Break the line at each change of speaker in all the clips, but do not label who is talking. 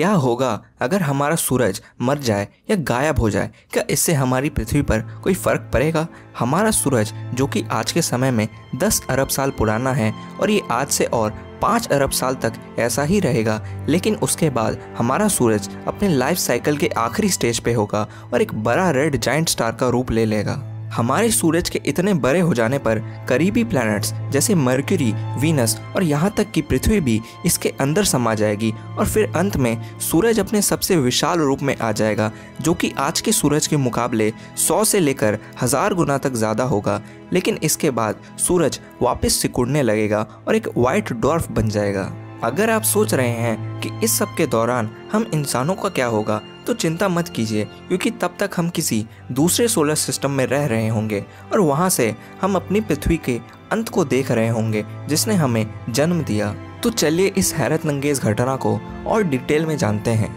क्या होगा अगर हमारा सूरज मर जाए या गायब हो जाए? क्या इससे हमारी पृथ्वी पर कोई फ़र्क पड़ेगा? हमारा सूरज, जो कि आज के समय में 10 अरब साल पुराना है और ये आज से और पाँच अरब साल तक ऐसा ही रहेगा, लेकिन उसके बाद हमारा सूरज अपने लाइफ साइकिल के आखिरी स्टेज पे होगा और एक बड़ा रेड जाइंट स्टार का रूप ले लेगा। हमारे सूरज के इतने बड़े हो जाने पर करीबी प्लैनेट्स जैसे मर्क्यूरी वीनस और यहाँ तक कि पृथ्वी भी इसके अंदर समा जाएगी और फिर अंत में सूरज अपने सबसे विशाल रूप में आ जाएगा, जो कि आज के सूरज के मुकाबले सौ से लेकर हज़ार गुना तक ज़्यादा होगा। लेकिन इसके बाद सूरज वापस सिकुड़ने लगेगा और एक वाइट डॉर्फ बन जाएगा। अगर आप सोच रहे हैं कि इस सब के दौरान हम इंसानों का क्या होगा तो चिंता मत कीजिए, क्योंकि तब तक हम किसी दूसरे सोलर सिस्टम में रह रहे होंगे और वहाँ से हम अपनी पृथ्वी के अंत को देख रहे होंगे, जिसने हमें जन्म दिया। तो चलिए इस हैरत नंगेज घटना को और डिटेल में जानते हैं।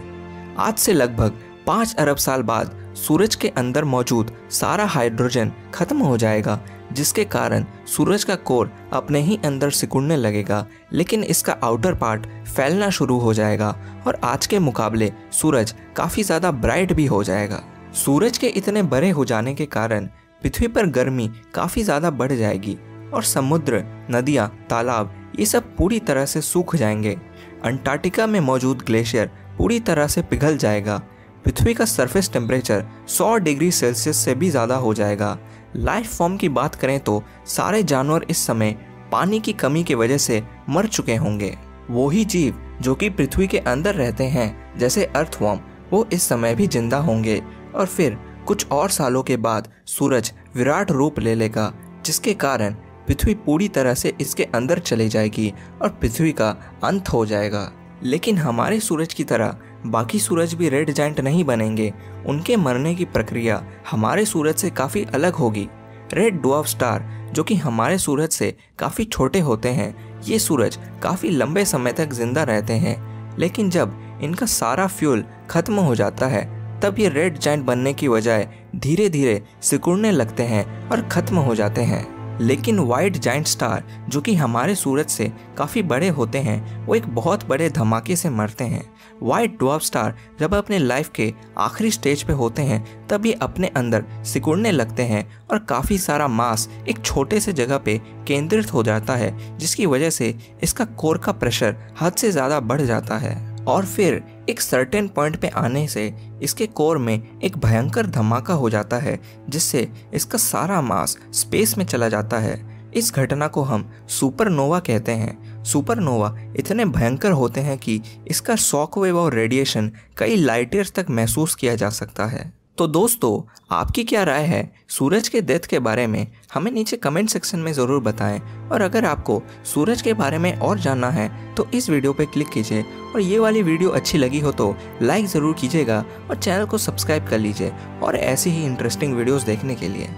आज से लगभग पाँच अरब साल बाद सूरज के अंदर मौजूद सारा हाइड्रोजन खत्म हो जाएगा। जिसके कारण सूरज का कोर अपने ही अंदर सिकुड़ने लगेगा, लेकिन इसका आउटर पार्ट फैलना शुरू हो जाएगा और आज के मुकाबले सूरज काफ़ी ज़्यादा ब्राइट भी हो जाएगा। सूरज के इतने बड़े हो जाने के कारण पृथ्वी पर गर्मी काफ़ी ज़्यादा बढ़ जाएगी और समुद्र, नदियाँ, तालाब ये सब पूरी तरह से सूख जाएँगे। अंटार्कटिका में मौजूद ग्लेशियर पूरी तरह से पिघल जाएगा। पृथ्वी का सरफेस टेम्परेचर 100 डिग्री सेल्सियस से भी ज़्यादा हो जाएगा। लाइफ फॉर्म की बात करें तो सारे जानवर इस समय पानी की कमी की वजह से मर चुके होंगे। वो ही जीव जो कि पृथ्वी के अंदर रहते हैं, जैसे अर्थवॉर्म वो इस समय भी ज़िंदा होंगे और फिर कुछ और सालों के बाद सूरज विराट रूप ले लेगा, जिसके कारण पृथ्वी पूरी तरह से इसके अंदर चली जाएगी और पृथ्वी का अंत हो जाएगा। लेकिन हमारे सूरज की तरह बाकी सूरज भी रेड जाइंट नहीं बनेंगे। उनके मरने की प्रक्रिया हमारे सूरज से काफ़ी अलग होगी। रेड डुआफ स्टार, जो कि हमारे सूरज से काफ़ी छोटे होते हैं, ये सूरज काफ़ी लंबे समय तक ज़िंदा रहते हैं। लेकिन जब इनका सारा फ्यूल खत्म हो जाता है, तब ये रेड जाइंट बनने की बजाय धीरे धीरे सिकुड़ने लगते हैं और ख़त्म हो जाते हैं। लेकिन वाइट जाइंट स्टार जो कि हमारे सूरज से काफ़ी बड़े होते हैं, वो एक बहुत बड़े धमाके से मरते हैं। वाइट डॉफ स्टार जब अपने लाइफ के आखिरी स्टेज पे होते हैं तब ये अपने अंदर सिकुड़ने लगते हैं और काफ़ी सारा मास एक छोटे से जगह पे केंद्रित हो जाता है, जिसकी वजह से इसका कोर का प्रेशर हद से ज़्यादा बढ़ जाता है। और फिर एक सर्टेन पॉइंट पे आने से इसके कोर में एक भयंकर धमाका हो जाता है, जिससे इसका सारा मास स्पेस में चला जाता है। इस घटना को हम सुपरनोवा कहते हैं। सुपरनोवा इतने भयंकर होते हैं कि इसका शॉकवेव और रेडिएशन कई लाइट ईयर्स तक महसूस किया जा सकता है। तो दोस्तों, आपकी क्या राय है? सूरज के डेथ के बारे में हमें नीचे कमेंट सेक्शन में ज़रूर बताएँ। और अगर आपको सूरज के बारे में और जानना है तो इस वीडियो पर क्लिक कीजिए। और ये वाली वीडियो अच्छी लगी हो तो लाइक ज़रूर कीजिएगा और चैनल को सब्सक्राइब कर लीजिए। और ऐसी ही इंटरेस्टिंग वीडियोज़ देखने के लिए।